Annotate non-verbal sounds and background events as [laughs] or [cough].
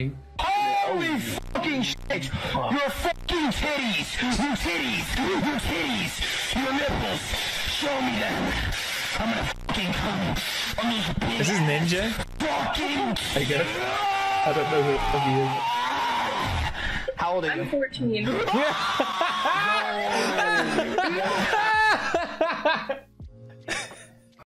Holy fucking shit! Your fucking titties! Your titties! Your titties! Your nipples! Show me them! I'm gonna fucking come on these big This is Ninja? fucking I guess. I don't know who the fuck he is. How old are you? I'm 14. [laughs] [laughs]